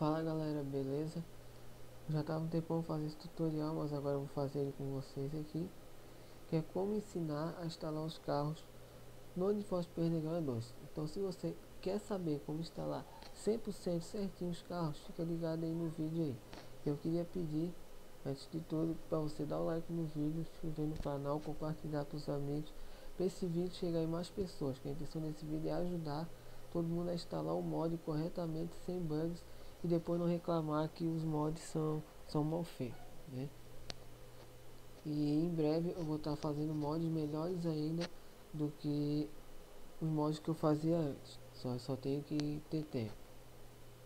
Fala galera, beleza? Já tava um tempão fazendo esse tutorial, mas agora vou fazer ele com vocês aqui Que é como ensinar a instalar os carros no Need for Speed Underground 2 Então se você quer saber como instalar 100% certinho os carros, fica ligado aí no vídeo aí Eu queria pedir, antes de tudo, para você dar o like no vídeo, se inscrever no canal, compartilhar com os amigos Para esse vídeo chegar em mais pessoas, que a intenção desse vídeo é ajudar todo mundo a instalar o mod corretamente, sem bugs e depois não reclamar que os mods são, são mal feitos, né? E em breve eu vou estar tá fazendo mods melhores ainda do que os mods que eu fazia antes. Só, só tenho que ter tempo.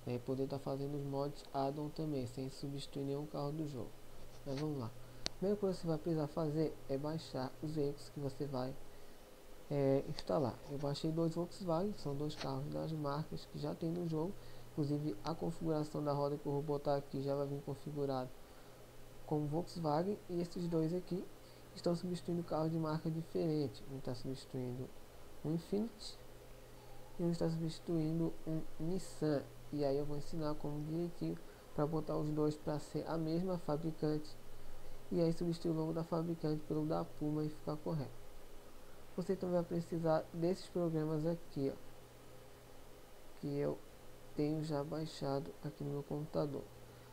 É, poder estar tá fazendo os mods addon também, sem substituir nenhum carro do jogo. Mas vamos lá. A primeira coisa que você vai precisar fazer é baixar os veículos que você vai é, instalar. Eu baixei dois Volkswagen, são dois carros das marcas que já tem no jogo Inclusive a configuração da roda que eu vou botar aqui já vai vir configurado com Volkswagen e esses dois aqui estão substituindo carros de marca diferente. Um está substituindo um Infiniti e um está substituindo um Nissan. E aí eu vou ensinar como direitinho para botar os dois para ser a mesma fabricante e aí substituir o logo da fabricante pelo da Puma e ficar correto. Você também vai precisar desses programas aqui, ó, que eu tenho já baixado aqui no meu computador.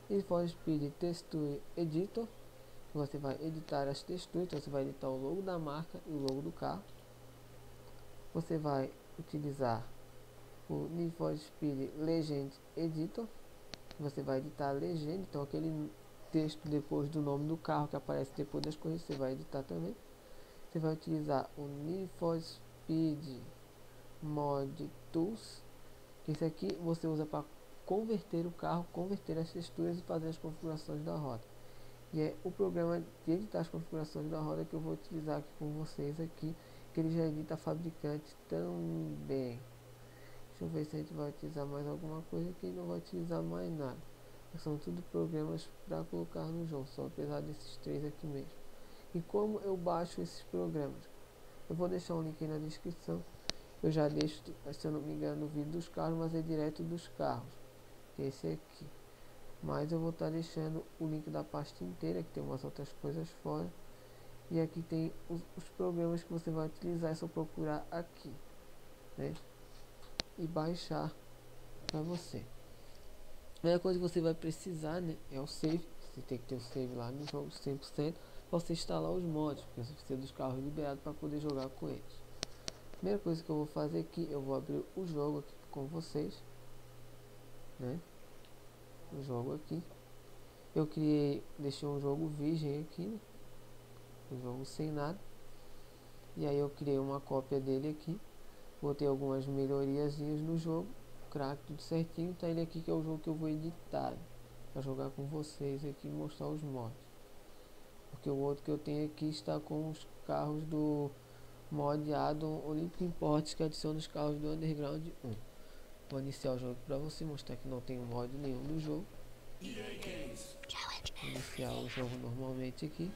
E for Speed Texture Editor, você vai editar as texturas, então você vai editar o logo da marca e o logo do carro. Você vai utilizar o Need for Speed Legend Editor, você vai editar a legenda, então aquele texto depois do nome do carro que aparece depois das corridas, você vai editar também. Você vai utilizar o Need for Speed Mod Tools, esse aqui você usa para converter o carro, converter as texturas e fazer as configurações da roda. E é o programa de editar as configurações da roda que eu vou utilizar aqui com vocês aqui, que ele já edita fabricante também. Deixa eu ver se a gente vai utilizar mais alguma coisa que não vai utilizar mais nada. São tudo programas para colocar no jogo, só apesar desses três aqui mesmo. E como eu baixo esses programas? Eu vou deixar um link na descrição eu já deixo, se eu não me engano, o vídeo dos carros, mas é direto dos carros. Esse aqui. Mas eu vou estar tá deixando o link da pasta inteira, que tem umas outras coisas fora. E aqui tem os, os programas que você vai utilizar, é só procurar aqui. Né? E baixar para você. A primeira coisa que você vai precisar né, é o save. Você tem que ter o save lá no jogo 100% para você instalar os mods, porque você precisa dos carros liberados para poder jogar com eles. Primeira coisa que eu vou fazer aqui, eu vou abrir o jogo aqui com vocês, né? O jogo aqui. Eu criei, deixei um jogo virgem aqui, né? um jogo sem nada. E aí eu criei uma cópia dele aqui. Botei algumas melhorias no jogo, crack tudo certinho. Tá ele aqui que é o jogo que eu vou editar para jogar com vocês aqui mostrar os mods. Porque o outro que eu tenho aqui está com os carros do mod addon Olympic Imports que adiciona os carros do Underground 1. Vou iniciar o jogo para você mostrar que não tem mod nenhum no jogo. Vou iniciar o jogo normalmente aqui.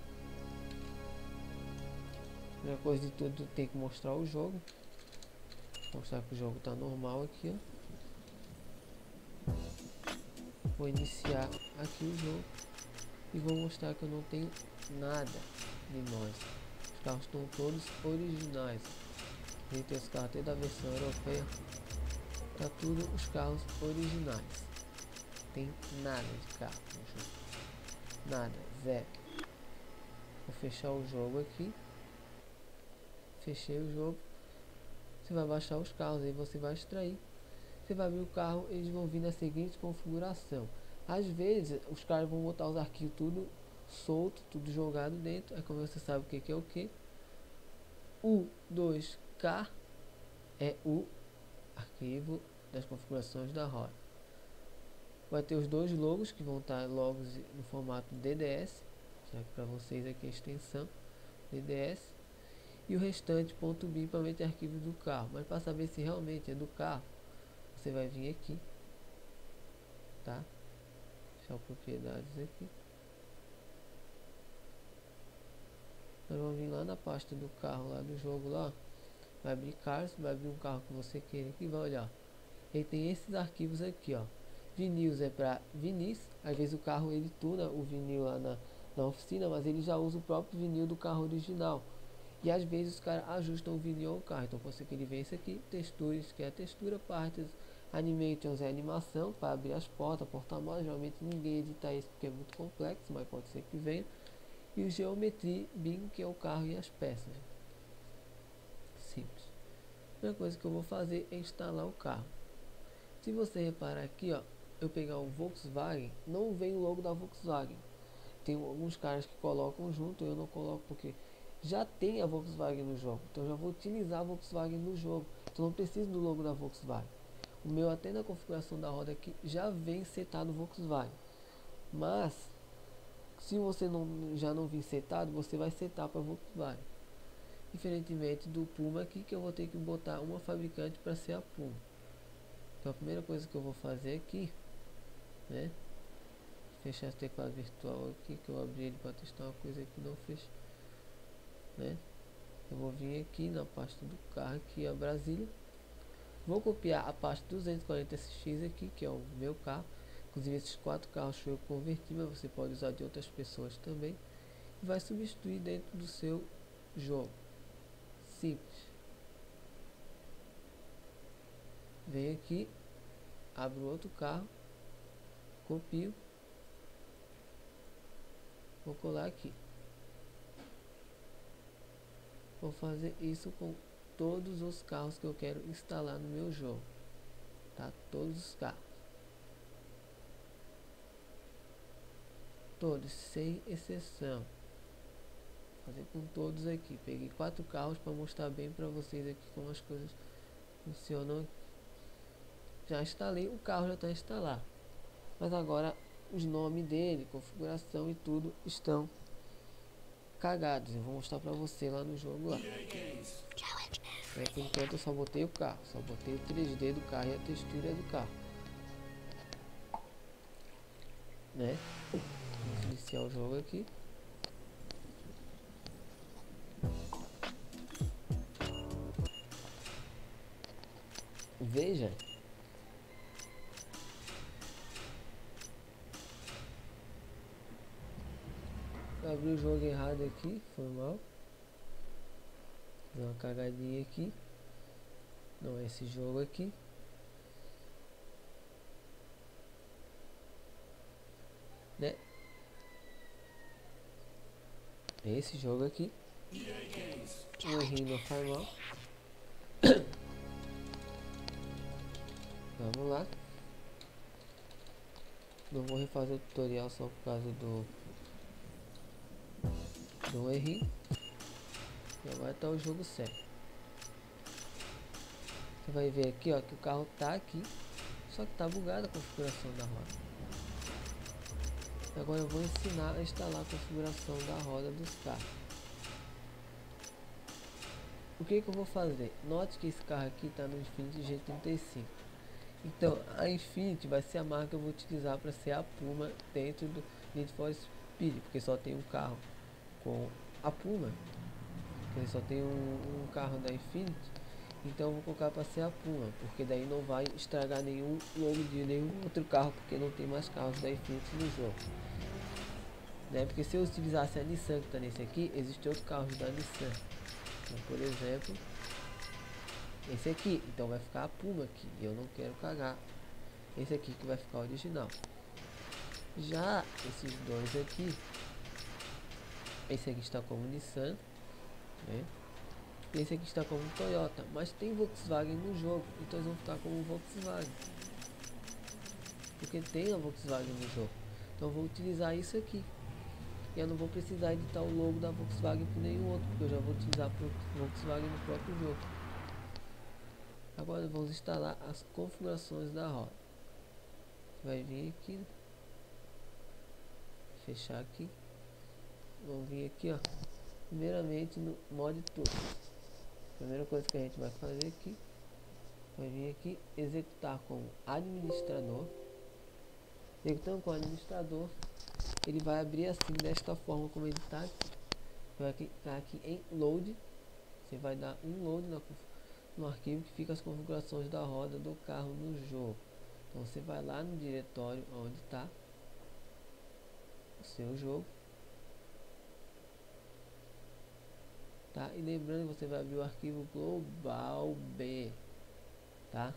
Primeira coisa de tudo tem que mostrar o jogo. Mostrar que o jogo está normal aqui, ó. Vou iniciar aqui o jogo e vou mostrar que eu não tenho nada de nós carros estão todos originais. Tem os carros até da versão europeia. Tá tudo os carros originais. Tem nada de carro. Nada, zero. Vou fechar o jogo aqui. Fechei o jogo. Você vai baixar os carros aí, você vai extrair. Você vai abrir o carro, eles vão vir na seguinte configuração. Às vezes, os caras vão botar os arquivos tudo solto, tudo jogado dentro. É como você sabe o que, que é o que. O 2K é o arquivo das configurações da roda. Vai ter os dois logos que vão estar logos no formato DDS, já que para vocês aqui a extensão DDS e o restante ponto .bin para meter arquivo do carro. Mas para saber se realmente é do carro, você vai vir aqui, tá? Deixar propriedades aqui. Nós vamos vir lá na pasta do carro lá do jogo lá vai abrir cars vai abrir um carro que você queira e vai olhar ele tem esses arquivos aqui ó Vinil é para vinis. Às vezes o carro ele tuna o vinil lá na, na oficina, mas ele já usa o próprio vinil do carro original. E às vezes os caras ajustam o vinil ao carro. Então ser que ele venha aqui, textures, que é a textura, partes, animations é animação para abrir as portas, porta-malas. Geralmente ninguém edita isso porque é muito complexo, mas pode ser que venha. E o geometria BIM, que é o carro e as peças. Simples. A primeira coisa que eu vou fazer é instalar o carro. Se você reparar aqui, ó, eu pegar o Volkswagen, não vem o logo da Volkswagen. Tem alguns caras que colocam junto, eu não coloco porque já tem a Volkswagen no jogo. Então já vou utilizar a Volkswagen no jogo. Então não preciso do logo da Volkswagen. O meu até na configuração da roda aqui já vem setado Volkswagen. Mas se você não, já não vir setado, você vai setar para Volkswagen. Diferentemente do Puma aqui que eu vou ter que botar uma fabricante para ser a Puma. Então a primeira coisa que eu vou fazer aqui né? Fechar esse teclado virtual aqui que eu abri ele para testar uma coisa que não fez, né? Eu vou vir aqui na pasta do carro aqui a Brasília. Vou copiar a pasta 240SX aqui, que é o meu carro. Inclusive esses quatro carros eu converti, mas você pode usar de outras pessoas também. E vai substituir dentro do seu jogo. Simples. Vem aqui, abre o outro carro copio vou colar aqui vou fazer isso com todos os carros que eu quero instalar no meu jogo tá todos os carros todos sem exceção fazer com todos aqui peguei quatro carros para mostrar bem para vocês aqui como as coisas funcionam já instalei o carro já está instalado mas agora os nomes dele, configuração e tudo estão cagados. Eu vou mostrar pra você lá no jogo lá. Por enquanto eu só botei o carro, só botei o 3D do carro e a textura do carro. Né? Vamos iniciar o jogo aqui. Veja abri o jogo errado aqui, foi mal. Deu uma cagadinha aqui. Não é esse jogo aqui. Né? É esse jogo aqui. Um errinho não faz mal. Vamos lá. Não vou refazer o tutorial só por causa do um errinho. E agora tá o jogo certo. Você vai ver aqui, ó, que o carro tá aqui. Só que tá bugada a configuração da roda. Agora eu vou ensinar a instalar a configuração da roda dos carros. O que, que eu vou fazer? Note que esse carro aqui está no Infiniti G35. Então, a Infinity vai ser a marca que eu vou utilizar para ser a Puma dentro do Need for Speed, porque só tem um carro com a Puma. Ele só tem um, um carro da Infinity. Então vou colocar para ser a Puma, porque daí não vai estragar nenhum logo de nenhum outro carro, porque não tem mais carros da Infinity no jogo. Né? Porque se eu utilizasse a Nissan que está nesse aqui, existe outro carro da Nissan. Então, por exemplo, esse aqui, então vai ficar a Puma aqui, e eu não quero cagar. Esse aqui que vai ficar original. Já esses dois aqui, esse aqui está como Nissan, né? Esse aqui está como Toyota, mas tem Volkswagen no jogo, então eles vão ficar como Volkswagen. Porque tem a Volkswagen no jogo. Então vou utilizar isso aqui. E eu não vou precisar editar o logo da Volkswagen por nenhum outro, porque eu já vou utilizar o Volkswagen no próprio jogo. Agora vamos instalar as configurações da roda. Vai vir aqui, fechar aqui. Vamos vir aqui, ó. Primeiramente no mod tudo. Primeira coisa que a gente vai fazer aqui. Vai vir aqui, executar como administrador. Executando com o administrador, ele vai abrir assim, desta forma como ele está aqui. Vai clicar aqui em load. Você vai dar um load no, no arquivo que fica as configurações da roda do carro no jogo. Então você vai lá no diretório onde está o seu jogo. Tá? E lembrando você vai abrir o arquivo global B, tá?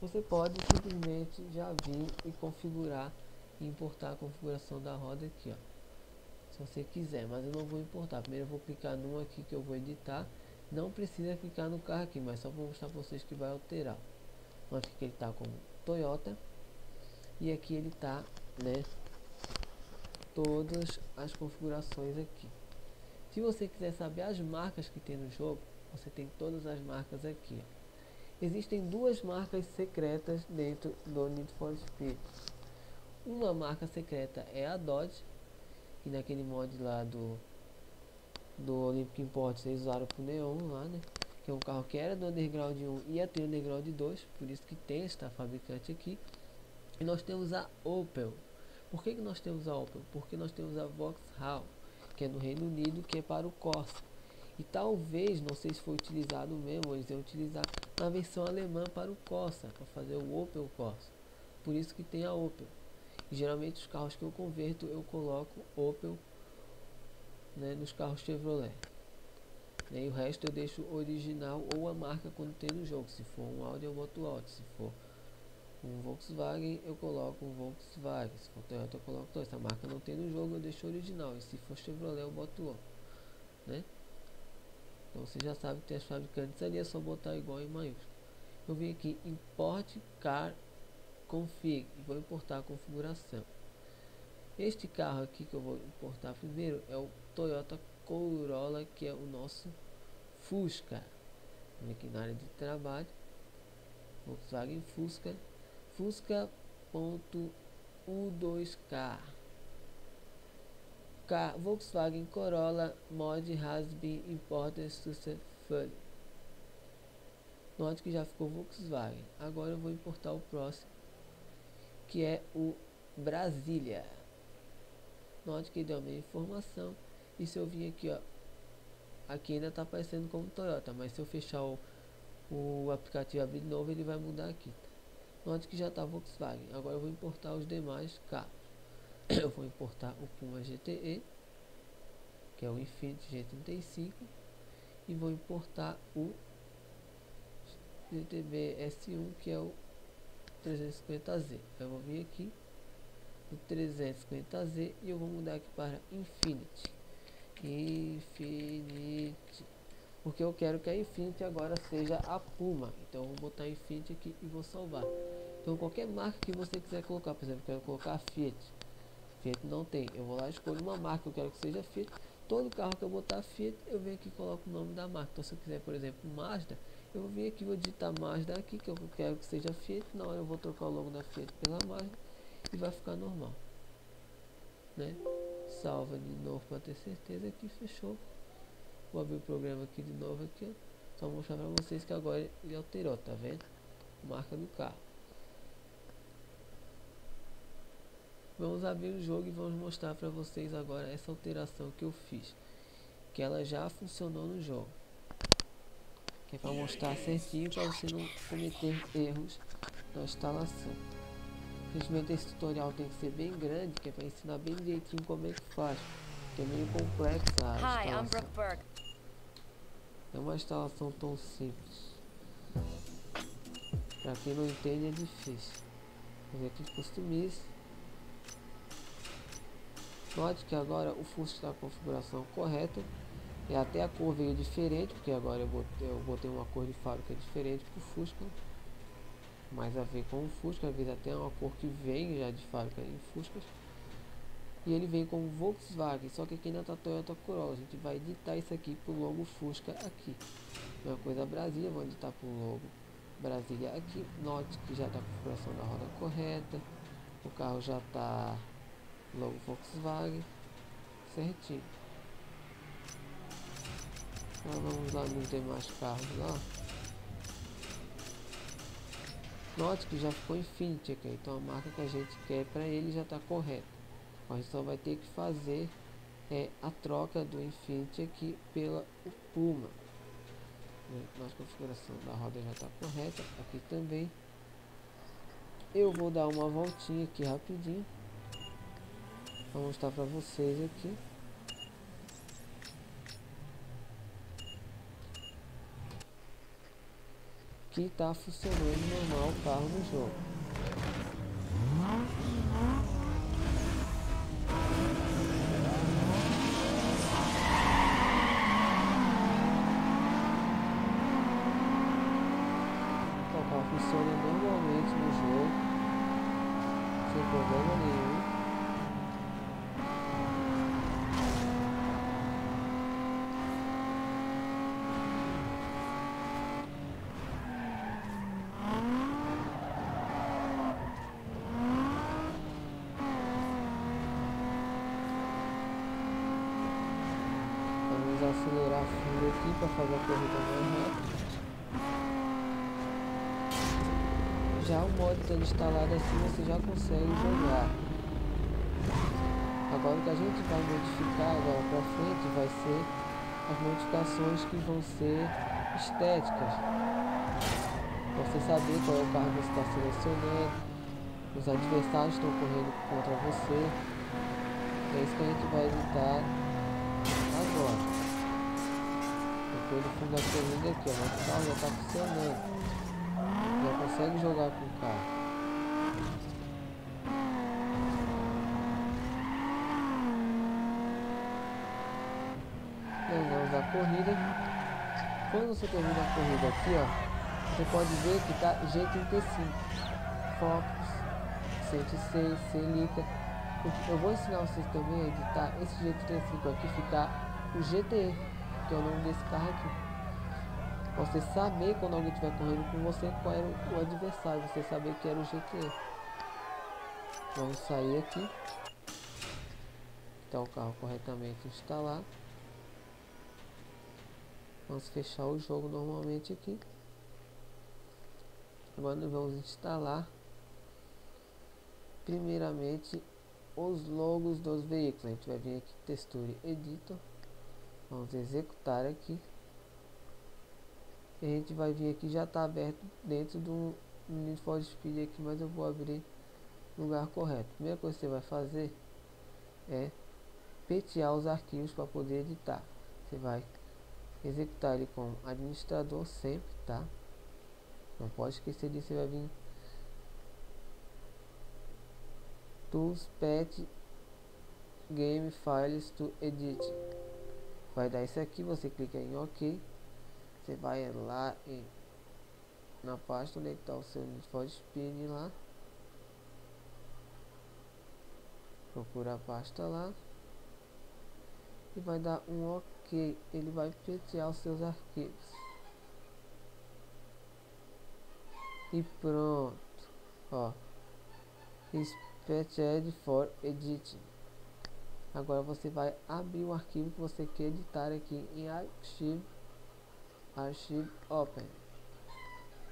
Você pode simplesmente já vir e configurar e importar a configuração da roda aqui, ó. Se você quiser, mas eu não vou importar. Primeiro eu vou clicar num aqui que eu vou editar. Não precisa clicar no carro aqui, mas só para mostrar para vocês que vai alterar. Então aqui ele está como Toyota e aqui ele está, né? Todas as configurações aqui. Se você quiser saber as marcas que tem no jogo, você tem todas as marcas aqui. Existem duas marcas secretas dentro do Need for Speed. Uma marca secreta é a Dodge, que naquele mod lá do do Olympic Import eles usaram pro Neon lá, né? Que é um carro que era do Underground 1 e ia ter o Underground 2, por isso que tem esta fabricante aqui. E nós temos a Opel. Por que, que nós temos a Opel? Porque nós temos a Vauxhall, que é no Reino Unido, que é para o Corsa. E talvez, não sei se foi utilizado mesmo, eles iam utilizar na versão alemã para o Corsa, para fazer o Opel Corsa. Por isso que tem a Opel. Geralmente os carros que eu converto, eu coloco Opel né, nos carros Chevrolet. E o resto eu deixo original ou a marca quando tem no jogo. Se for um Audi eu boto Audi. Se for um Volkswagen eu coloco um Volkswagen. Se for Toyota eu coloco Toyota. Se a marca não tem no jogo eu deixo original. E se for Chevrolet eu boto O. Né? Então você já sabe que tem as fabricantes ali, é só botar igual em maiúsculo. Eu vim aqui import car config vou importar a configuração. Este carro aqui que eu vou importar primeiro é o Toyota Corolla, que é o nosso Fusca. Aqui na área de trabalho, Volkswagen Fusca, Fusca.u2K. Car Volkswagen Corolla mod has been imported successfully. Note que já ficou Volkswagen. Agora eu vou importar o próximo, que é o Brasília. Note que deu a minha informação. E se eu vir aqui, ó, aqui ainda está aparecendo como Toyota, mas se eu fechar o, o aplicativo abrir de novo, ele vai mudar aqui. Note que já está Volkswagen. Agora eu vou importar os demais carros. eu vou importar o Puma GTE, que é o Infiniti G35, e vou importar o GTB S1, que é o 350Z. Eu vou vir aqui no 350Z e eu vou mudar aqui para Infinity. Infinity. Porque eu quero que a Infinity agora seja a Puma. Então eu vou botar Infinity aqui e vou salvar. Então qualquer marca que você quiser colocar, por exemplo, eu quero colocar Fiat Fiat não tem. Eu vou lá escolho uma marca, eu quero que seja Fiat. Todo carro que eu botar Fiat, eu venho aqui e coloco o nome da marca. Então se eu quiser, por exemplo, Mazda, eu vir aqui vou digitar Mazda aqui, que eu quero que seja Fiat. Na hora eu vou trocar o logo da Fiat pela Mazda e vai ficar normal. Né? Salva de novo para ter certeza que fechou. Vou abrir o programa aqui de novo aqui, ó. Só mostrar para vocês que agora ele alterou, tá vendo? Marca do carro. Vamos abrir o jogo e vamos mostrar para vocês agora essa alteração que eu fiz. Que ela já funcionou no jogo. Que é para mostrar certinho para você não cometer erros na instalação. Infelizmente esse tutorial tem que ser bem grande, que é para ensinar bem direitinho como é que faz. Que é meio complexa a instalação. É uma instalação tão simples. Para quem não entende é difícil. Vamos aqui customize Note que agora o Fusca está a configuração correta. E até a cor veio diferente, porque agora eu botei, eu botei uma cor de fábrica diferente para o Fusca. Mais a ver com o Fusca, às vezes até uma cor que vem já de fábrica em Fuscas. E ele vem com Volkswagen, só que aqui ainda está Toyota Corolla. A gente vai editar isso aqui para o logo Fusca aqui. Uma coisa Brasília, vou editar para o logo Brasília aqui. Note que já está a configuração da roda correta. O carro já está logo Volkswagen certinho agora vamos lá nos demais carros lá note que já ficou Infinity aqui então a marca que a gente quer para ele já está correta. A gente só vai ter que fazer é, a troca do Infinity aqui pela Puma. Nossa configuração da roda já está correta. Aqui também. Eu vou dar uma voltinha aqui rapidinho. Vou mostrar pra vocês aqui. Que tá funcionando normal o carro no jogo. funciona normalmente no jogo, sem problema nenhum. Vamos acelerar fundo aqui para fazer a corrida mais rápida. Já o modo estando instalado assim você já consegue jogar. Agora o que a gente vai modificar agora para frente vai ser as modificações que vão ser estéticas. Você saber qual é o carro que você está selecionando, os adversários estão correndo contra você. É isso que a gente vai editar agora. Do fundo da corrida aqui, ó, nosso carro já está funcionando consegue jogar com o carro. Terminamos a corrida. Quando você termina a corrida aqui, ó, você pode ver que tá G35, Focus, 106, Celica. Eu vou ensinar vocês também a editar esse G35 aqui ficar o GTE, que é o nome desse carro aqui. Você saber quando alguém estiver correndo com você qual era o adversário, você saber que era o GT. Vamos sair aqui. Está o carro corretamente instalado. Vamos fechar o jogo normalmente aqui. Agora nós vamos instalar primeiramente os logos dos veículos. A gente vai vir aqui texture editor. Vamos executar aqui. A gente vai vir aqui já está aberto dentro do Need for Speed aqui mas eu vou abrir no lugar correto. Primeira coisa que você vai fazer é petear os arquivos para poder editar. Você vai executar ele como administrador sempre tá? Não pode esquecer disso você vai vir tools pet game files to edit vai dar isso aqui você clica em ok você vai lá e na pasta onde está o seu Need for lá. Procura a pasta lá. E vai dar um OK. Ele vai petear os seus arquivos. E pronto. Ó. Dispatched for editing. Agora você vai abrir o arquivo que você quer editar aqui em arquivo Archive Open.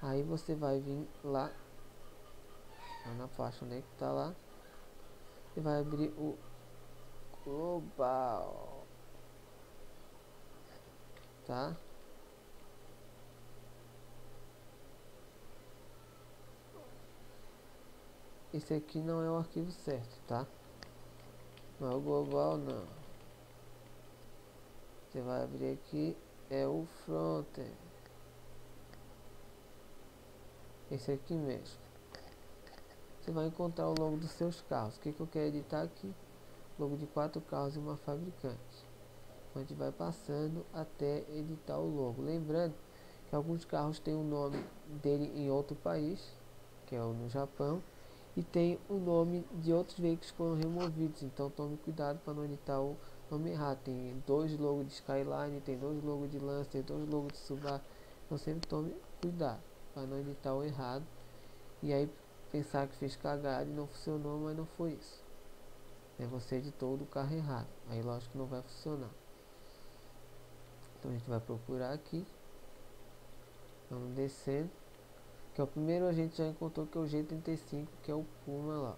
Aí você vai vir lá, lá na pasta onde é que tá lá e vai abrir o global, tá? Esse aqui não é o arquivo certo, tá? Não é o global não. Você vai abrir aqui é o fronter esse aqui mesmo. Você vai encontrar o logo dos seus carros. O que, que eu quero editar aqui? Logo de quatro carros e uma fabricante. A gente vai passando até editar o logo. Lembrando que alguns carros têm o nome dele em outro país que é o no Japão e tem o nome de outros veículos que foram removidos então tome cuidado para não editar o nome errado. Tem dois logos de Skyline, tem dois logos de Lance, tem dois logos de Subaru. Então sempre tome cuidado para não editar o errado. E aí pensar que fez cagada e não funcionou, mas não foi isso. É você editou do carro errado. Aí lógico que não vai funcionar. Então a gente vai procurar aqui. Vamos descendo. Que é o primeiro a gente já encontrou que é o G35, que é o Puma lá.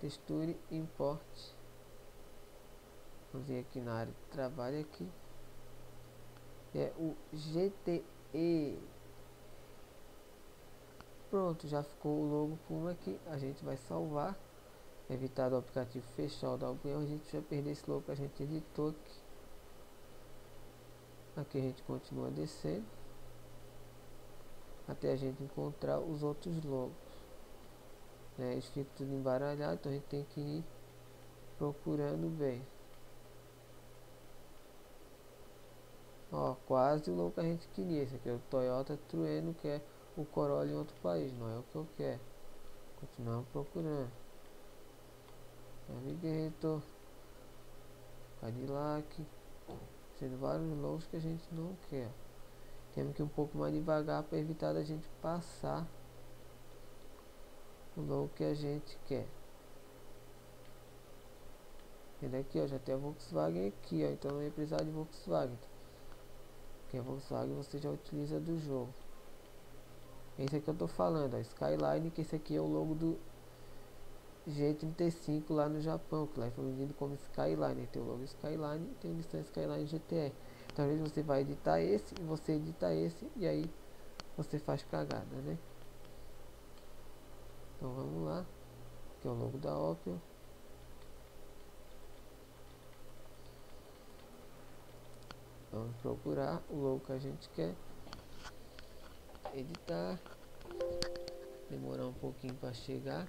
Texture import Vamos vir aqui na área de trabalho aqui. É o GTE. pronto, já ficou o logo Puma aqui. A gente vai salvar. Evitar o aplicativo fechar ou dar algum erro. A gente vai perder esse logo que a gente editou aqui. Aqui a gente continua descendo. Até a gente encontrar os outros logos. Né? Eles ficam tudo embaralhado, então a gente tem que ir procurando bem. Ó, quase o logo que a gente queria. Esse aqui é o Toyota Trueno, que é o Corolla em outro país. Não é o que eu quero. Continuamos procurando. Navigator. Cadillac. Sendo vários logos que a gente não quer. Temos que ir um pouco mais devagar para evitar da gente passar o logo que a gente quer. Ele aqui, ó, já tem a Volkswagen aqui, ó, então não ia precisar de Volkswagen. Porque a Volkswagen você já utiliza do jogo. Esse aqui eu tô falando, ó, Skyline, que esse aqui é o logo do G35 lá no Japão, que lá foi vendido como Skyline. Tem o logo Skyline e tem o Nissan Skyline GTR. Às vezes você vai editar esse você edita esse e aí você faz cagada, né? Então vamos lá, que é o logo da Opel. Vamos procurar o logo que a gente quer. Editar. Demorar um pouquinho para chegar.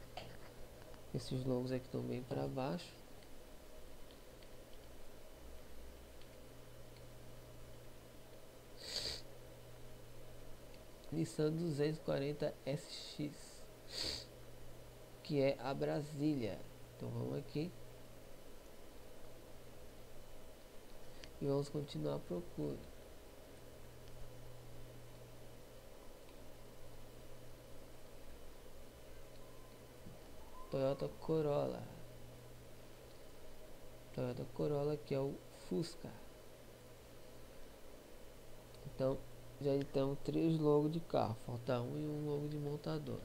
Esses logos aqui estão bem para baixo. Nissan 240 SX que é a Brasília então vamos aqui e vamos continuar a procura. Toyota Corolla. Toyota Corolla que é o Fusca. Então já editamos três logos de carro, falta um e um logo de montador.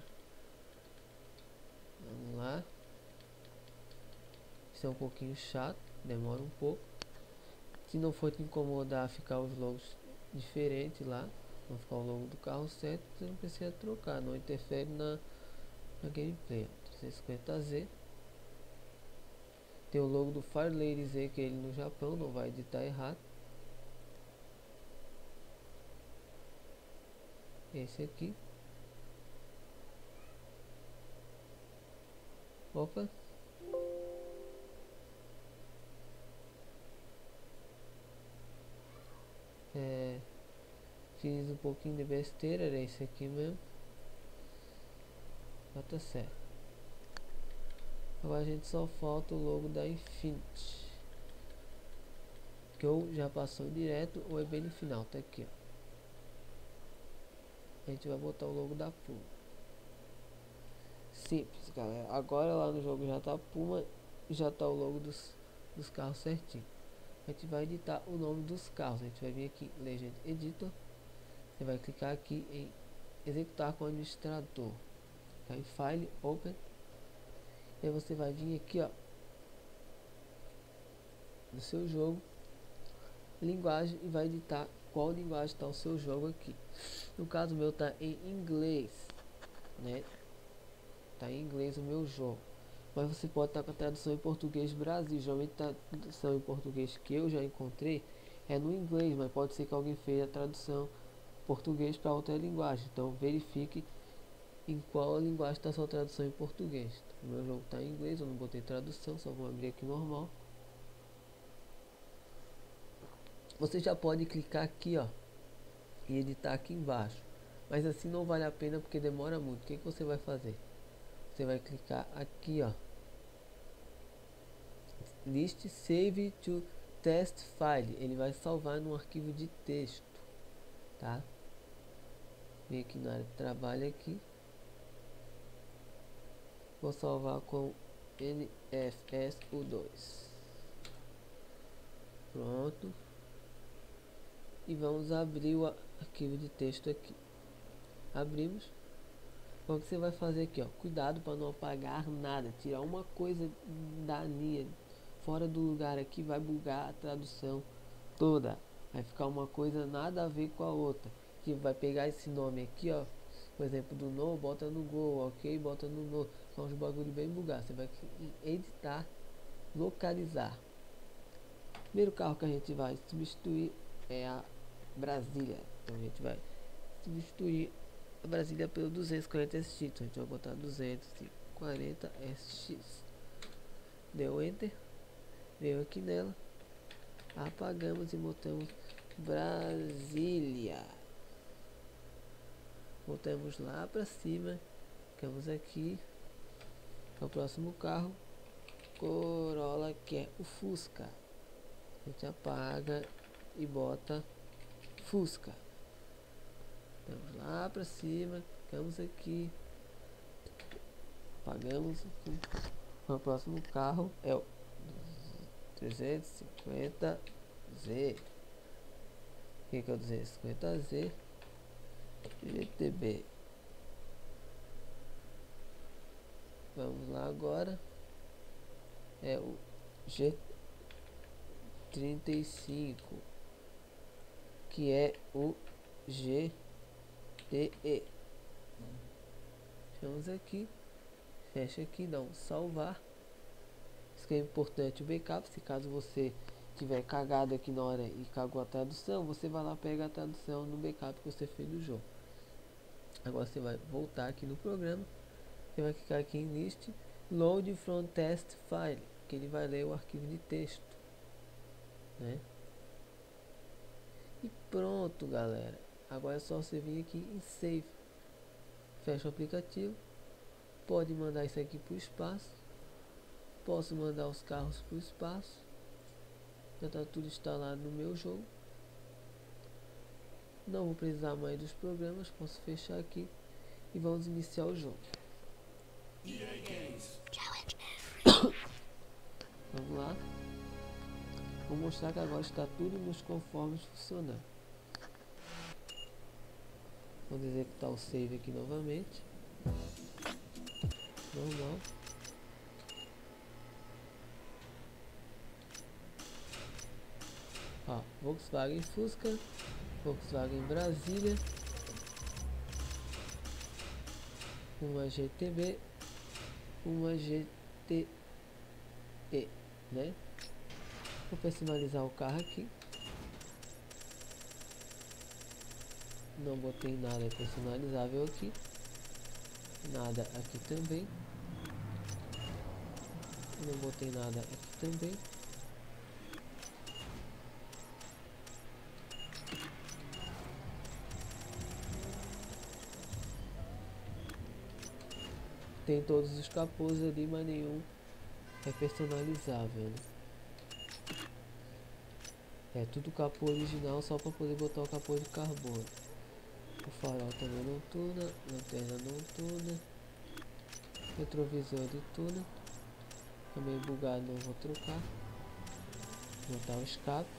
Vamos lá. Isso é um pouquinho chato, demora um pouco. Se não for te incomodar ficar os logos diferentes lá, não ficar o logo do carro certo, você não precisa trocar, não interfere na, na gameplay. 350Z. Tem o logo do Farley Z que ele no Japão, não vai editar errado. Esse aqui. Opa. É, fiz um pouquinho de besteira, era esse aqui mesmo. Mas tá certo. Agora a gente só falta o logo da Infinity. Que ou já passou direto ou é bem no final, tá aqui ó. A gente vai botar o logo da Puma. Simples, galera. Agora lá no jogo já tá Puma e já tá o logo dos, dos carros certinho a gente vai editar o nome dos carros. A gente vai vir aqui Legend Editor. Você vai clicar aqui em executar com administrador. Tá em File, Open. E aí você vai vir aqui, ó, no seu jogo, linguagem e vai editar qual linguagem está o seu jogo aqui. No caso meu tá em inglês, né? Tá em inglês o meu jogo mas você pode estar com a tradução em português Brasil. Geralmente a tradução em português que eu já encontrei é no inglês, mas pode ser que alguém fez a tradução português para outra linguagem. Então verifique em qual linguagem está sua tradução em português. O meu jogo está em inglês, eu não botei tradução, só vou abrir aqui normal. Você já pode clicar aqui, ó, e editar aqui embaixo. Mas assim não vale a pena porque demora muito. O que, que você vai fazer? Você vai clicar aqui, ó, list save to test file ele vai salvar num arquivo de texto tá vem aqui na área de trabalho aqui vou salvar com nfsu2 pronto e vamos abrir o arquivo de texto aqui. Abrimos. O que você vai fazer aqui ó? Cuidado para não apagar nada. Tirar uma coisa da linha. Fora do lugar aqui vai bugar a tradução toda. Vai ficar uma coisa nada a ver com a outra. Que vai pegar esse nome aqui ó. Por exemplo, do no, bota no go, ok, bota no no. São uns bagulho bem bugados. Você vai editar, localizar. Primeiro carro que a gente vai substituir é a Brasília. Então a gente vai substituir a Brasília pelo 240 SX. Então a gente vai botar 240 SX. Deu Enter. Veio aqui nela. Apagamos e botamos Brasília. Voltamos lá para cima. Ficamos aqui. É o próximo carro. Corolla que é o Fusca. A gente apaga e bota Fusca. Vamos lá para cima. Ficamos aqui. Apagamos aqui. O próximo carro é o 350Z. O que, que é o 250Z? GTB. Vamos lá agora. É o G35 que é o GTE. Vamos aqui, fecha aqui, não salvar. Isso que é importante o backup, se caso você tiver cagado aqui na hora e cagou a tradução, você vai lá pega a tradução no backup que você fez do jogo. Agora você vai voltar aqui no programa, você vai clicar aqui em list, load from test file, que ele vai ler o arquivo de texto, né? E pronto, galera. Agora é só você vir aqui em save. Fecha o aplicativo. Pode mandar isso aqui para o espaço. Posso mandar os carros para o espaço. Já está tudo instalado no meu jogo. Não vou precisar mais dos programas. Posso fechar aqui. E vamos iniciar o jogo. Vou mostrar que agora está tudo nos conformes funcionando. Vamos executar o save aqui novamente. Normal. Ó, Volkswagen Fusca, Volkswagen Brasília, uma GTB, uma GTE, né? Vou personalizar o carro aqui. Não botei nada personalizável aqui. Nada aqui também. Não botei nada aqui também. Tem todos os capôs ali, mas nenhum é personalizável. Né? É tudo capô original só para poder botar o capô de carbono. O farol também não tuna, lanterna não tuna. Retrovisor de tuna. Também bugado não vou trocar. Botar o escape.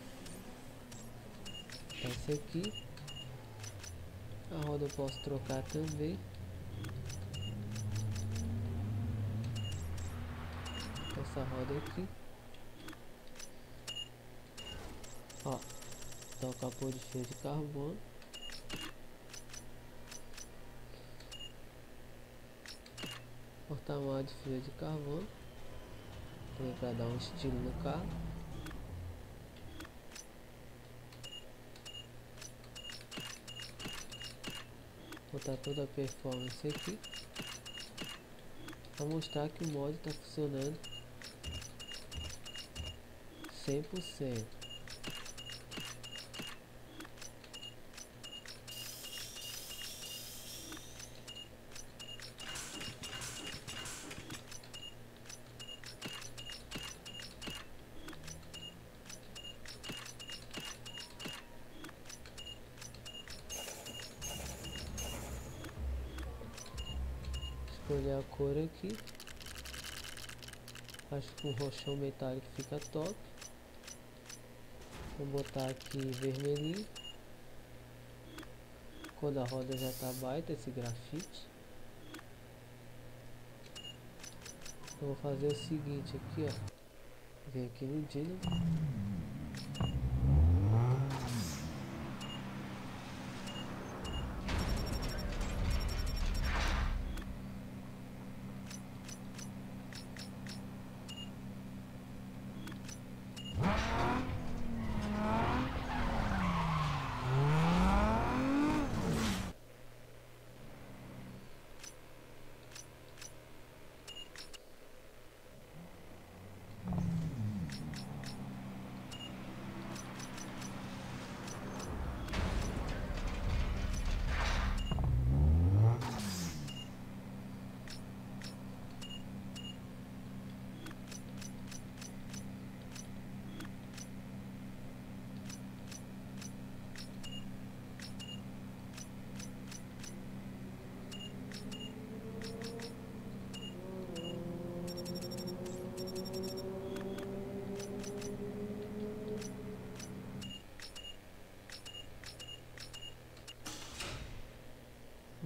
Esse aqui. A roda eu posso trocar também. Essa roda aqui. Ó, tá o capô de fio de carbono. Porta-mala de fio de carbono. Também para dar um estilo no carro. Botar toda a performance aqui. Para mostrar que o mod está funcionando 100%. Escolher a cor aqui. Acho que o roxão metálico fica top. Vou botar aqui vermelhinho. Quando a roda já tá baita esse grafite. Eu vou fazer o seguinte aqui ó. Vem aqui no Dino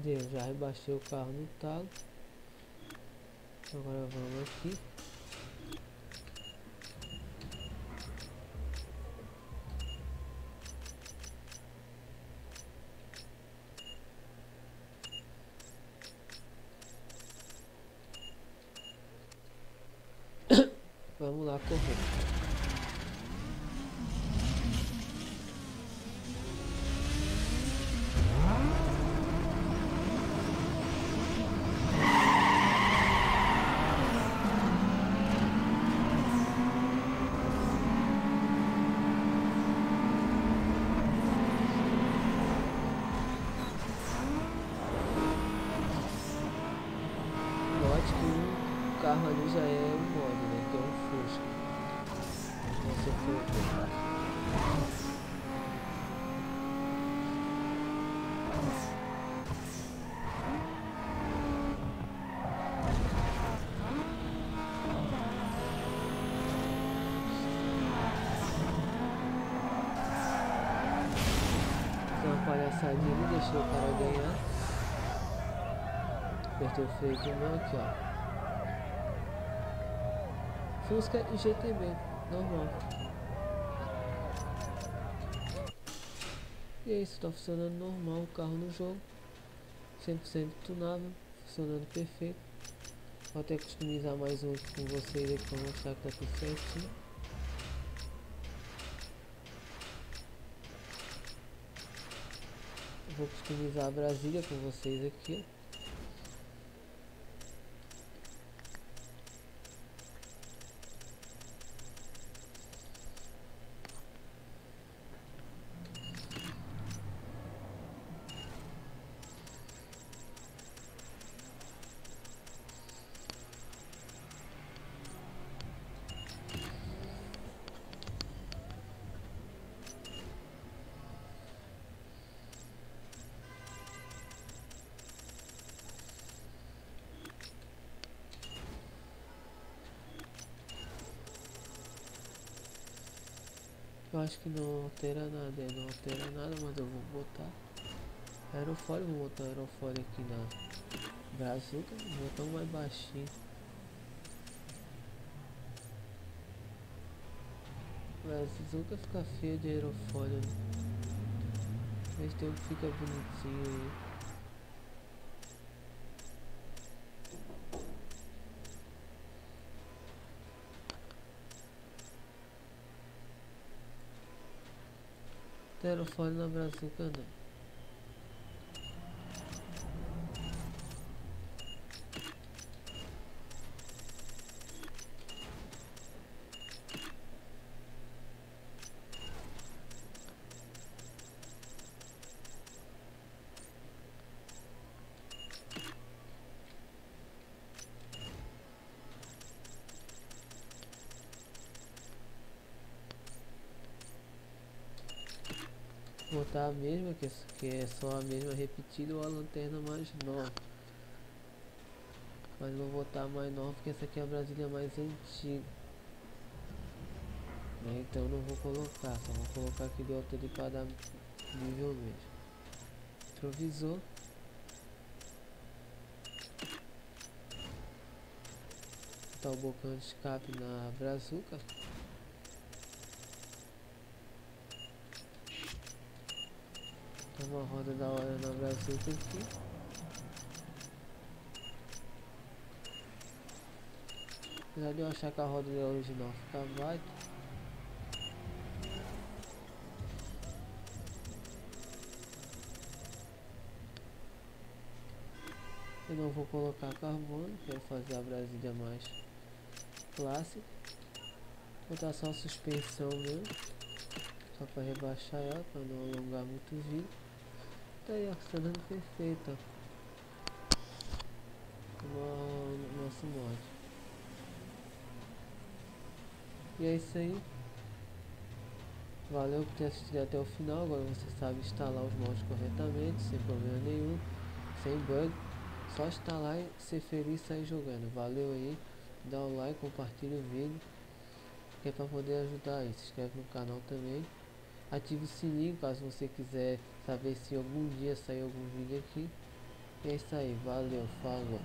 Deu, já rebaixei o carro no talo. Agora vamos aqui. Vamos lá correr. carro ali já é um mod, né? Que é um Fusca. Você for ver. uma palhaçadinha ali, deixou o cara ganhar. Apertei o freio mão aqui, ó. Fusca e GTB, normal. E é isso, tá funcionando normal o carro no jogo. 100% tunável, funcionando perfeito. Vou até customizar mais um com vocês aqui para mostrar que tá tudo certinho. Vou customizar a Brasília com vocês aqui. Acho que não altera nada, não altera nada, mas eu vou botar aerofólio, vou botar aerofólio aqui na brazuca, vou botar um mais baixinho. Brazuca fica feia de aerofólio, né? Mas tem um que fica bonitinho aí. Telefone na Brazuca não. botar mesma, que, que é só a mesma repetida ou a lanterna mais nova. Mas vou botar mais nova porque essa aqui é a Brasília mais antiga. Né? Então não vou colocar, só vou colocar aqui de alta de cada nível mesmo. Provisor. Tá o bocão de escape na brazuca. Uma roda da hora no Brasil aqui. Apesar de eu achar que a roda é original fica baita. Eu não vou colocar carbono, quero fazer a Brasília mais clássica. Vou botar só suspensão mesmo, só para rebaixar ela, para não alongar muito o vídeo. Tá aí, ó, tá dando perfeito, No nosso mod. E é isso aí. Valeu por ter assistido até o final. Agora você sabe instalar os mods corretamente, sem problema nenhum, sem bug. Só instalar e ser feliz sair jogando. Valeu aí. Dá um like, compartilha o vídeo. Que é pra poder ajudar aí. Se inscreve no canal também. Ative o sininho caso você quiser saber se algum dia sair algum vídeo aqui. É isso aí, valeu, falou.